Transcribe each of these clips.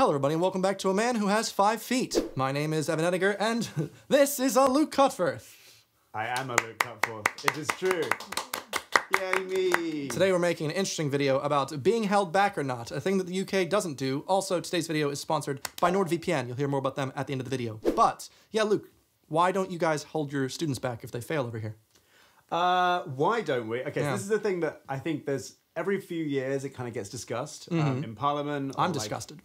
Hello, everybody, and welcome back to A Man Who Has Five Feet. My name is Evan Edinger, and this is a Luke Cutforth. I am a Luke Cutforth. It is true. Yay me! Today we're making an interesting video about being held back or not, a thing that the UK doesn't do. Also, today's video is sponsored by NordVPN. You'll hear more about them at the end of the video. But, yeah, Luke, why don't you guys hold your students back if they fail over here? Uh, why don't we? Okay, Yeah. so this is the thing that I think there's every few years it kind of gets discussed um, in Parliament. Mm-hmm. I'm like- disgusted.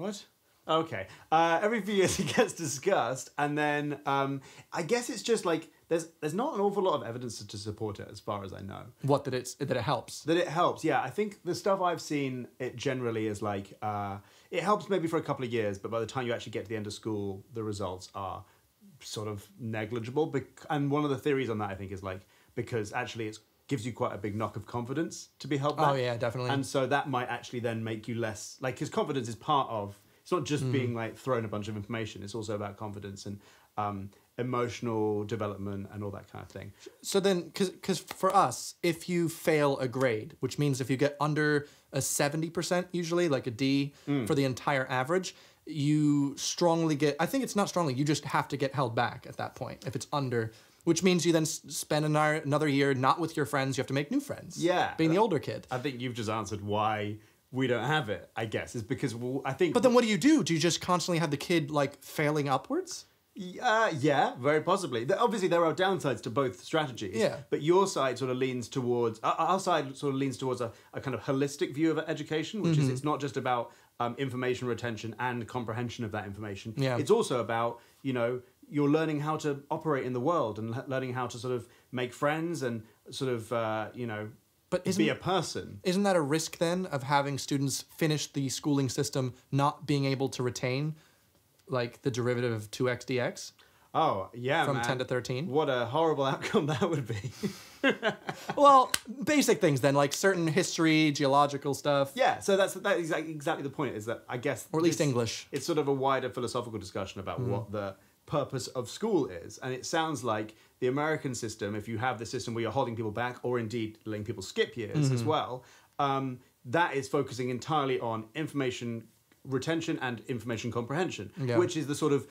What? Okay. Uh, every few years it gets discussed, and then um, I guess it's just like there's there's not an awful lot of evidence to support it, as far as I know. What, that, it's, that it helps? That it helps, yeah. I think the stuff I've seen, it generally is like uh, it helps maybe for a couple of years, but by the time you actually get to the end of school, the results are sort of negligible. Bec- and one of the theories on that, I think, is like because actually it gives you quite a big knock of confidence to be held back. Oh, yeah, definitely. And so that might actually then make you less like his confidence is part of. It's not Mm. just being like thrown a bunch of information. It's also about confidence and um, emotional development and all that kind of thing. So then, because for us, if you fail a grade, which means if you get under a 70% usually, like a D Mm. for the entire average, you strongly get, I think it's not strongly, you just have to get held back at that point if it's under, which means you then s- spend another, another year not with your friends, you have to make new friends. Yeah. Being the older kid. I think you've just answered why we don't have it. I guess is because well, I think. But then what do you do? Do you just constantly have the kid like failing upwards? Uh, yeah, very possibly. Obviously, there are downsides to both strategies. Yeah. But your side sort of leans towards, our side sort of leans towards a, a kind of holistic view of education, which is Mm-hmm. it's not just about um, information retention and comprehension of that information. Yeah. It's also about, you know, you're learning how to operate in the world and learning how to sort of make friends and sort of, uh, you know, But be isn't- a person. Isn't that a risk then of having students finish the schooling system not being able to retain like the derivative of 2x dx? Oh, yeah, From man. 10 to 13? What a horrible outcome that would be. Well, basic things then, like certain history, geological stuff, Yeah, so that's that is exactly, exactly the point. Is that I guess, or at least English. It's sort of a wider philosophical discussion about what the purpose of school is, and it sounds like the American system. If you have the system where you're holding people back, or indeed letting people skip years as well, um, that is focusing entirely on information retention and information comprehension, Yeah. which is the sort of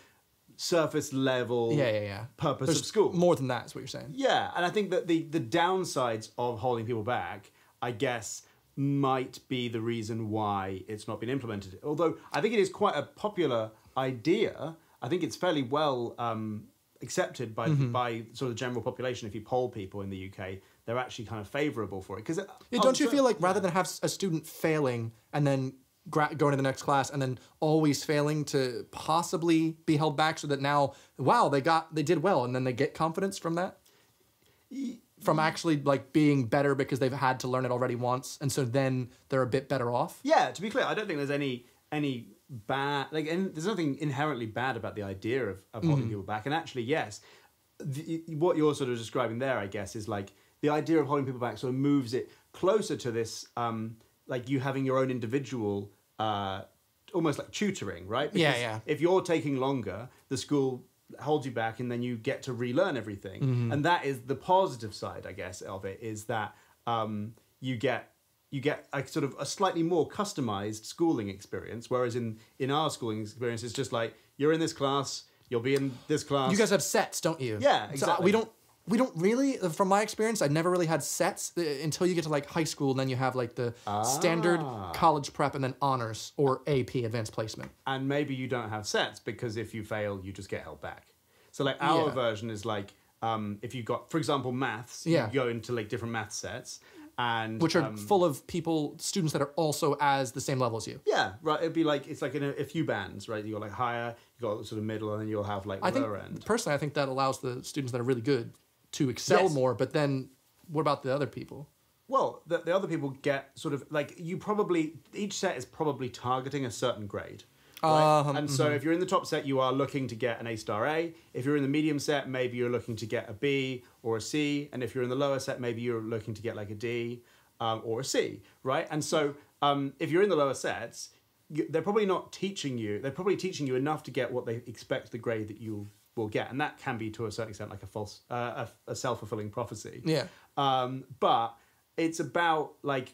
surface level Yeah, yeah, yeah. purpose There's of school. More than that is what you're saying. Yeah, and I think that the the downsides of holding people back, I guess, might be the reason why it's not been implemented. Although I think it is quite a popular idea. I think it's fairly well um, accepted by Mm-hmm. by sort of the general population. If you poll people in the UK, they're actually kind of favourable for it. Because Yeah, don't you feel like rather than have a student failing and then gra- going to the next class and then always failing to possibly be held back so that now, wow, they got, they did well and then they get confidence from that? From actually like being better because they've had to learn it already once and so then they're a bit better off? Yeah, to be clear, I don't think there's any any bad like, and there's nothing inherently bad about the idea of, of holding Mm-hmm. people back. And actually, yes, the, what you're sort of describing there, I guess, is like the idea of holding people back sort of moves it closer to this, um, like you having your own individual, uh, almost like tutoring, right? Yeah, Because yeah. If you're taking longer, the school holds you back, and then you get to relearn everything. Mm-hmm. And that is the positive side, I guess, of it is that um, you get you get a sort of a slightly more customized schooling experience. Whereas in in our schooling experience, it's just like you're in this class, you'll be in this class. You guys have sets, don't you? Yeah, So, exactly. we don't. We don't really, from my experience, I never really had sets uh, until you get to like high school. And then you have like the standard Ah. college prep and then honors or AP advanced placement. and maybe you don't have sets because if you fail, you just get held back. So like our Yeah. version is like um, if you've got, for example, maths, Yeah. you go into like different math sets, and which are um, full of people, students that are also as the same level as you. yeah, right. It'd be like it's like in a, a few bands, right? You got like higher, you got sort of middle, and then you'll have like I think lower end. personally, I think that allows the students that are really good to excel Yes. more. But then, what about the other people? Well, the, the other people get sort of like you probably each set is probably targeting a certain grade. Right? Um, and so if you're in the top set, you are looking to get an A star A. If you're in the medium set, maybe you're looking to get a B or a C. And if you're in the lower set, maybe you're looking to get like a D um, or a C, right? And so um, if you're in the lower sets, you, they're probably not teaching you. They're probably teaching you enough to get what they expect the grade that you will get, and that can be to a certain extent like a false, uh, a, a self fulfilling prophecy. Yeah. Um, but it's about like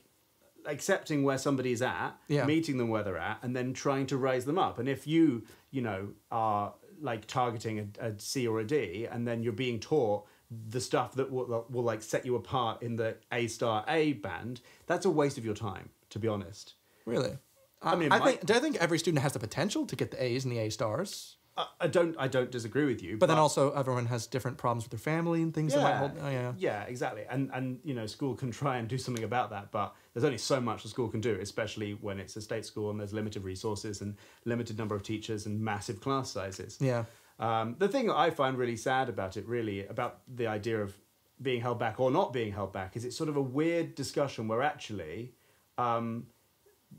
accepting where somebody's at, Yeah. meeting them where they're at, and then trying to raise them up. And if you, you know, are like targeting a, a C or a D, and then you're being taught the stuff that will, that will like set you apart in the A star A band, that's a waste of your time, to be honest. Really? I mean, I my- think. Do I think every student has the potential to get the A's and the A stars? I, don't, I don't disagree with you. But then also everyone has different problems with their family and things that might hold. Oh yeah. Yeah, exactly. And and you know, school can try and do something about that, but there's only so much the school can do, especially when it's a state school and there's limited resources and limited number of teachers and massive class sizes. Yeah. Um, the thing that I find really sad about it, really, about the idea of being held back or not being held back, is it's sort of a weird discussion where actually um,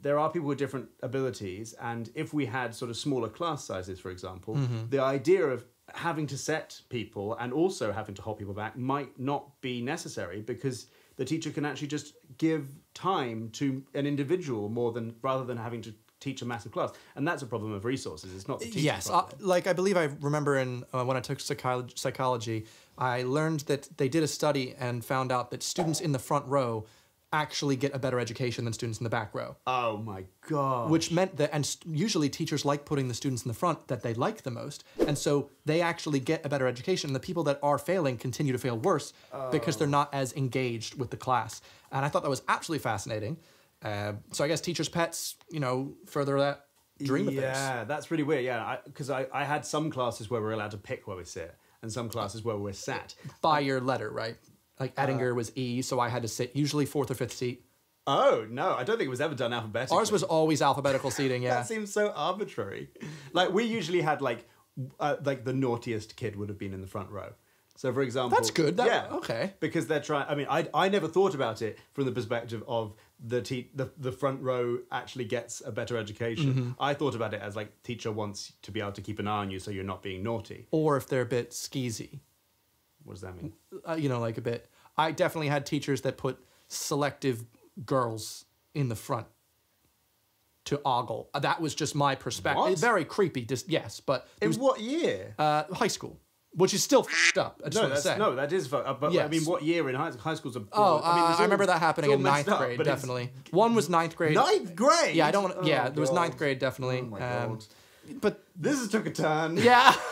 there are people with different abilities, and if we had sort of smaller class sizes, for example, Mm-hmm. the idea of having to set people and also having to hold people back might not be necessary because the teacher can actually just give time to an individual more than rather than having to teach a massive class and that's a problem of resources it's not the teacher's Yes, problem. like I believe I remember in uh, when I took psychology, psychology, I learned that they did a study and found out that students in the front row actually get a better education than students in the back row. Oh my god. Which meant that, and usually teachers like putting the students in the front that they like the most, and so they actually get a better education. And the people that are failing continue to fail worse because they're not as engaged with the class. And I thought that was absolutely fascinating. Uh, so I guess teachers' pets, you know, further that dream. Yeah, that's really weird. Yeah, because I, I, had some classes where we're allowed to pick where we sit and some classes where we're sat. by your letter, right? Like Uh, was E, so I had to sit usually fourth or fifth seat. Oh, no, I don't think it was ever done alphabetically. Ours was always alphabetical seating, yeah. That seems so arbitrary. Like, we usually had, like, uh, like the naughtiest kid would have been in the front row. So, for example, That's good. That- yeah, okay. Because they're trying. I mean, I I never thought about it from the perspective of the te- the the front row actually gets a better education. Mm-hmm. I thought about it as like teacher wants to be able to keep an eye on you so you're not being naughty. Or if they're a bit skeezy, What does that mean? uh, you know, like a bit. I definitely had teachers that put selective girls in the front to ogle. Uh, That was just my perspective. Very creepy, just yes, but it In was what year? uh, high school, which is still f***ed up. I just no, want to say. no, that is. Uh, but I mean, what year in high, high school's a? Oh, I, mean, uh, it's I remember that happening in all ninth up, grade, definitely. One was ninth grade. Ninth grade. Yeah, I don't. want yeah, Oh, it was ninth grade definitely. Oh my Um, god. but This has took a turn. Yeah.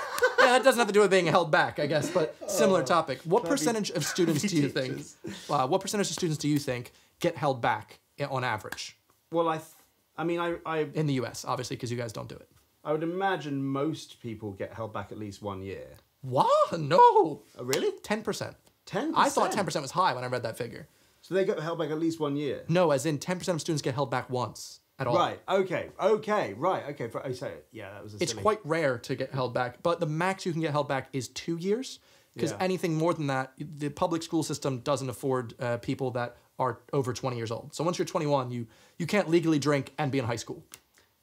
yeah, that doesn't have to do with being held back, I guess, but similar Oh, topic. What percentage of students do you think? Uh, what percentage of students do you think get held back on average Well, I, th- I mean, I, I, in the U.S. Obviously, because you guys don't do it. I would imagine most people get held back at least one year. What? No. Oh, really? Ten percent. Ten. I thought ten percent was high when I read that figure. So they get held back at least one year. No, as in ten percent of students get held back once at all. Right. Okay. Okay. Right. Okay. For, I say it. Yeah, that was. A It's silly- quite rare to get held back, but the max you can get held back is two years. Because Yeah. anything more than that, the public school system doesn't afford uh, people that are over 20 years old. So once you're 21, you you can't legally drink and be in high school.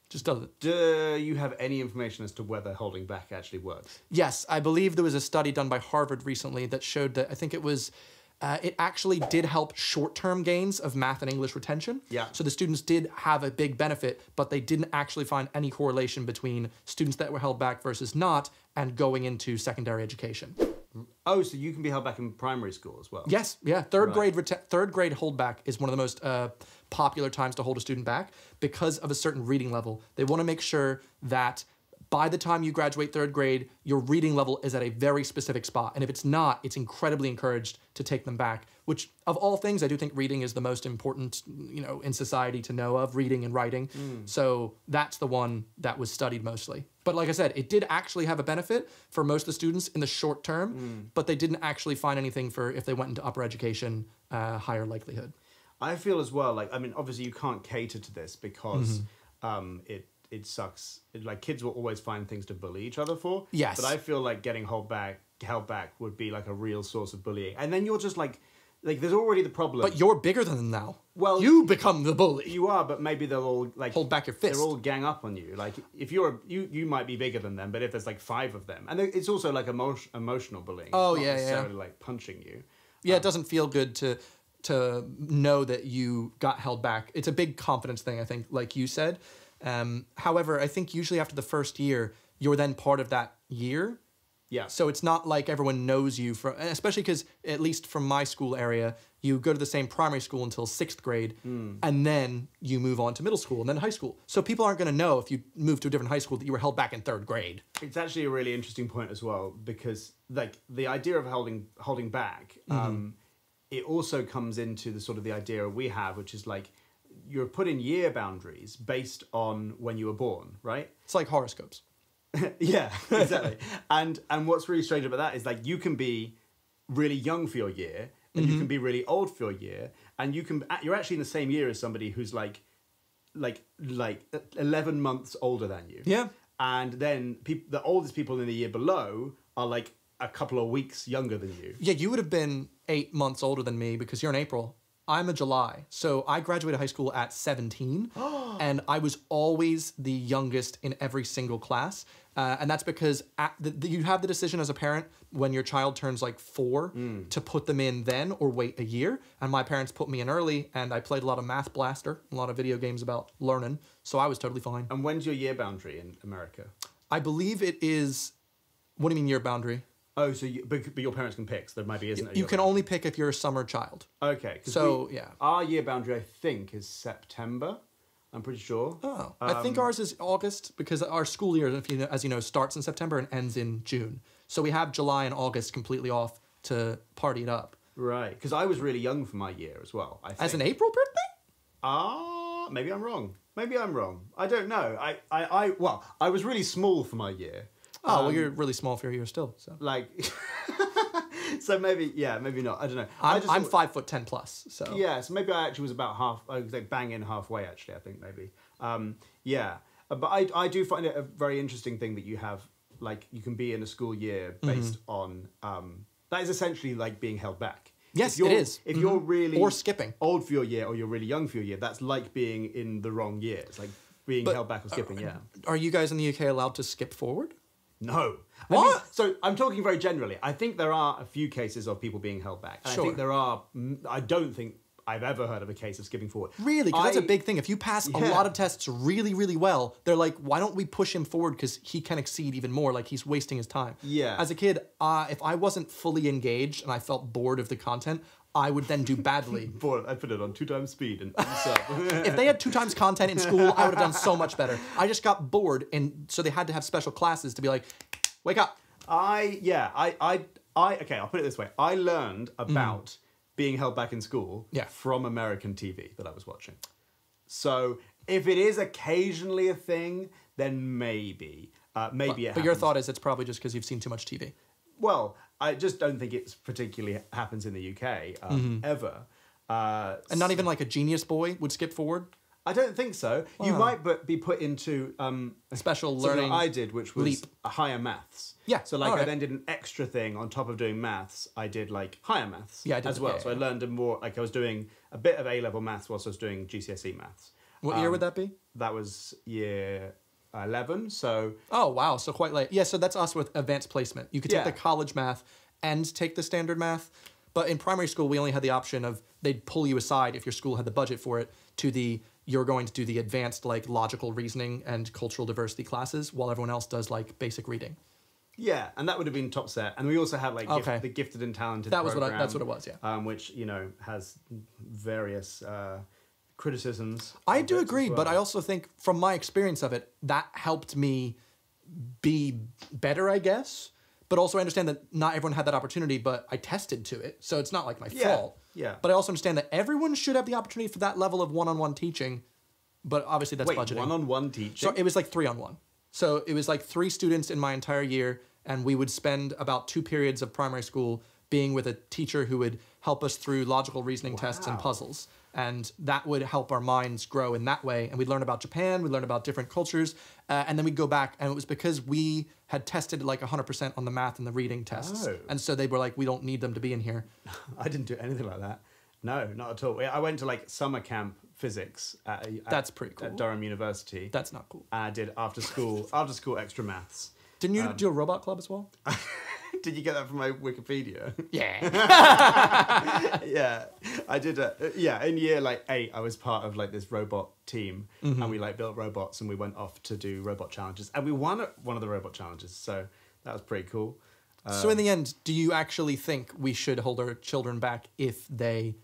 Just doesn't. Do you have any information as to whether holding back actually works? Yes, I believe there was a study done by Harvard recently that showed that I think it was. Uh, it actually did help short-term gains of math and English retention. Yeah. So the students did have a big benefit, but they didn't actually find any correlation between students that were held back versus not, and going into secondary education. Oh, so you can be held back in primary school as well. Yes, yeah. Third Right. grade rete- third grade holdback is one of the most uh, popular times to hold a student back because of a certain reading level. They want to make sure that by the time you graduate third grade, your reading level is at a very specific spot. And if it's not, it's incredibly encouraged to take them back. Which, of all things, I do think reading is the most important, you know, in society to know of reading and writing. So that's the one that was studied mostly. But like I said, it did actually have a benefit for most of the students in the short term, but they didn't actually find anything for if they went into upper education, uh, higher likelihood. I feel as well. Like, I mean, obviously you can't cater to this because Mm-hmm. um, it it sucks. It, like, kids will always find things to bully each other for. Yes. But I feel like getting held back, held back, would be like a real source of bullying. And then you're just like, like, there's already the problem. But you're bigger than them now. Well, you become the bully. You are, but maybe they'll all like Hold back your fist. They'll all gang up on you. Like if you're you, you might be bigger than them, but if there's like five of them, and it's also like emo- emotional bullying. Oh, not yeah, yeah. like punching you. yeah, it um, doesn't feel good to to know that you got held back. It's a big confidence thing, I think, like you said. Um, however, I think usually after the first year, you're then part of that year. Yeah. So it's not like everyone knows you from, especially because at least from my school area, you go to the same primary school until sixth grade, Hmm. and then you move on to middle school and then high school. So people aren't going to know if you move to a different high school that you were held back in third grade. It's actually a really interesting point as well because like the idea of holding holding back, Mm-hmm. um, it also comes into the sort of the idea we have, which is like you're put in year boundaries based on when you were born, right? It's like horoscopes. yeah, exactly. and and what's really strange about that is like you can be really young for your year, and Mm-hmm. you can be really old for your year, and you can you're actually in the same year as somebody who's like like like eleven months older than you. Yeah. And then peop- the oldest people in the year below are like a couple of weeks younger than you. Yeah, you would have been eight months older than me because you're in April. I'm a July. So I graduated high school at 17, and I was always the youngest in every single class. Uh, and that's because at the, the- you have the decision as a parent when your child turns like four to put them in then or wait a year. And my parents put me in early, and I played a lot of Math Blaster, a lot of video games about learning. So I was totally fine. And when's your year boundary in America? I believe it is. What do you mean year boundary? Oh, so you, but, but your parents can pick. So there might be isn't. You can only pick if you're a summer child. Okay. So, we- yeah. our year boundary I think is September. I'm pretty sure. Oh, I think ours is August because our school year, if you know, as you know, starts in September and ends in June. So we have July and August completely off to party it up. Right, because I was really young for my year as well. I think. As an April birthday? Ah, maybe I'm wrong. Maybe I'm wrong. I don't know. I, I, I well, I was really small for my year. Oh, well, you're really small for your year still. So Like, so maybe yeah, maybe not. I don't know. I I'm, just I'm five foot ten plus. So Yeah, so maybe I actually was about half. I was like bang in halfway. Actually, I think maybe. Um, yeah, Uh, but I I do find it a very interesting thing that you have like you can be in a school year Mm-hmm. based on um, that is essentially like being held back. Yes, If you're- it is. If you're really Or skipping. old for your year or you're really young for your year, that's like being in the wrong year. It's like being But, held back or skipping. yeah. are you guys in the UK allowed to skip forward? No. I What? mean, so I'm talking very generally. I think there are a few cases of people being held back. And I think there are. I don't think I've ever heard of a case of skipping forward. Really? Because that's a big thing. If you pass a lot of tests really, really well, they're like, why don't we push him forward because he can exceed even more? Like he's wasting his time. Yeah. As a kid, uh, if I wasn't fully engaged and I felt bored of the content, I would then do badly. Boy, I put it on two times speed and, if they had two times content in school, I would have done so much better. I just got bored, and so they had to have special classes to be like, wake up. I yeah, I I I okay, I'll put it this way. I learned about being held back in school. Yeah. from American TV that I was watching. So if it is occasionally a thing, then maybe. Uh, maybe it But your thought is it's probably just because you've seen too much TV. Well, I just don't think it's particularly happens in the UK um, ever. Uh, Mm-hmm. And not even like a genius boy would skip forward. I don't think so. You might but be put into um, Special something learning. I did, which was leap. a higher maths. Yeah, So like I then did an extra thing on top of doing maths. I did like higher maths. Yeah, I did as well. yeah, so yeah. I learned a more like I was doing a bit of A level maths whilst I was doing GCSE maths. What year Um, would that be? That was year eleven. So Oh wow, so quite late. Yeah, so that's us with advanced placement. You could take Yeah. the college math and take the standard math. But in primary school, we only had the option of they'd pull you aside if your school had the budget for it to the you're going to do the advanced like logical reasoning and cultural diversity classes while everyone else does like basic reading. yeah, and that would have been top set. And we also had like gift- the gifted and talented. That was what I- that's what it was, yeah. Um, which you know has various uh, criticisms. I do agree, but. I also think from my experience of it, that helped me be better, I guess. But also, I understand that not everyone had that opportunity, but I tested to it, so it's not like my Yeah, fault. Yeah. But I also understand that everyone should have the opportunity for that level of one-on-one teaching, but obviously that's Wait, budgeting. one-on-one teaching. So it was like three on one. So it was like three students in my entire year, and we would spend about two periods of primary school being with a teacher who would help us through logical reasoning tests and puzzles. And that would help our minds grow in that way. And we'd learn about Japan, we'd learn about different cultures, uh, and then we'd go back. And it was because we had tested like 100% on the math and the reading tests. Oh. And so they were like, we don't need them to be in here. I didn't do anything like that. No, not at all. I went to like summer camp physics at, at That's pretty cool. at Durham University. That's not cool. and I did after school after school extra maths. Didn't Um, you do a robot club as well? did you get that from my Wikipedia? Yeah. yeah, I did. A, yeah, in year like eight, I was part of like this robot team, Mm-hmm. and we like built robots, and we went off to do robot challenges, and we won one of the robot challenges. So that was pretty cool. so in um, the end, do you actually think we should hold our children back if they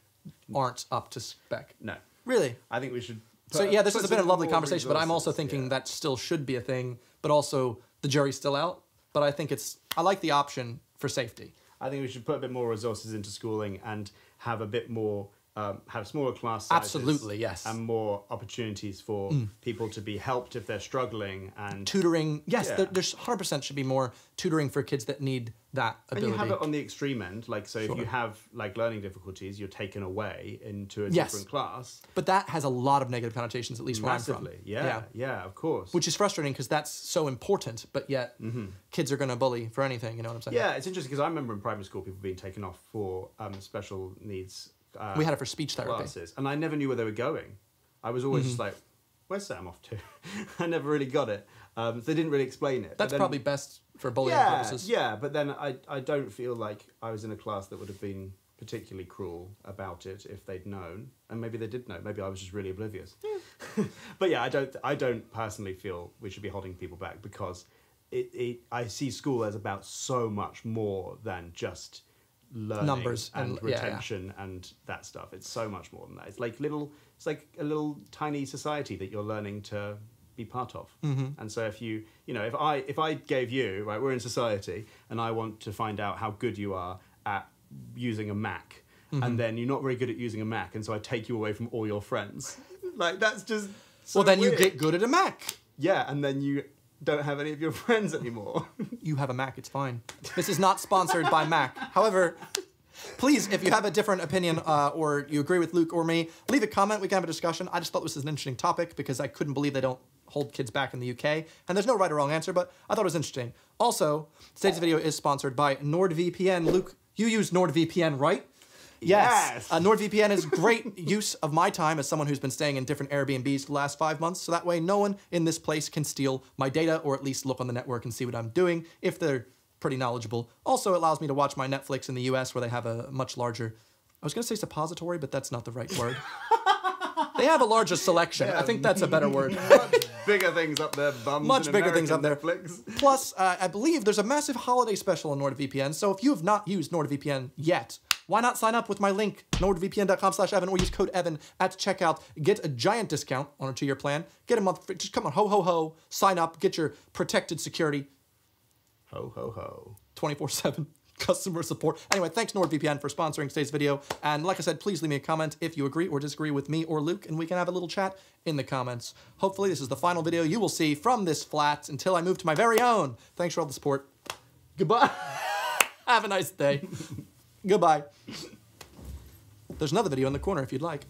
aren't up to spec? No, Really? I think we should. So yeah, this has been a lovely conversation, but I'm also thinking yeah. that still should be a thing, but also the jury's still out. But I think it's I like the option for safety. I think we should put a bit more resources into schooling and have a bit more, um, have smaller class sizes. Absolutely, yes. Mm. And more opportunities for people to be helped if they're struggling. And, Tutoring, yes, Yeah. there, there's 100% should be more tutoring for kids that need that and ability. you have it on the extreme end. Like, so if you have like learning difficulties, you're taken away into a Yes. different class. but that has a lot of negative connotations, at least where I'm from. Massively. Yeah, yeah. of course. Which is frustrating because that's so important, but yet kids are going to bully for anything. You know what I'm saying? Yeah, it's interesting because I remember in primary school people being taken off for um, special needs uh, We had it for speech therapy. classes, and I never knew where they were going. I was always Mm-hmm. just like, "Where's Sam off to?" I never really got it. Um, they didn't really explain it. That's then- probably best for bullying yeah, purposes. yeah. But then I, I don't feel like I was in a class that would have been particularly cruel about it if they'd known, and maybe they did know. Maybe I was just really oblivious. but yeah, I don't, I don't personally feel we should be holding people back because it, it I see school as about so much more than just learning Numbers and, and- yeah, yeah. retention and that stuff. It's so much more than that. It's like little, it's like a little tiny society that you're learning to be part of. Mm-hmm. And so if you, you know, if I if I gave you, right, we're in society, and I want to find out how good you are at using a Mac, Mm-hmm. and then you're not very good at using a Mac, and so I take you away from all your friends, like that's just. so well, then you get good at a Mac. Yeah, and then you don't have any of your friends anymore. You have a Mac, it's fine. This is not sponsored by Mac. However, please, if you have a different opinion uh, or you agree with Luke or me, leave a comment. We can have a discussion. I just thought this was an interesting topic because I couldn't believe they don't hold kids back in the UK. And there's no right or wrong answer, but I thought it was interesting. Also, today's video is sponsored by NordVPN. Luke, you use NordVPN, right? Yes. Uh, NordVPN is great use of my time as someone who's been staying in different Airbnbs for the last five months. So that way, no one in this place can steal my data or at least look on the network and see what I'm doing if they're pretty knowledgeable. Also, it allows me to watch my Netflix in the US where they have a much larger, I was going to say suppository, but that's not the right word. they have a larger selection. I think that's a better word. Much bigger things up there, bums. Much bigger things up there. Netflix. Plus, uh, I believe there's a massive holiday special on NordVPN. So if you have not used NordVPN yet, why not sign up with my link, nordvpn.com slash Evan, or use code Evan at checkout. Get a giant discount on a two-year plan. Get a month free. Just come on, ho, ho, ho. Sign up. Get your protected security Ho ho ho. 24-7 customer support. Anyway, thanks NordVPN for sponsoring today's video. And like I said, please leave me a comment if you agree or disagree with me or Luke, and we can have a little chat in the comments. Hopefully this is the final video you will see from this flat until I move to my very own. Thanks for all the support. Goodbye. have a nice day. Goodbye. There's another video in the corner if you'd like.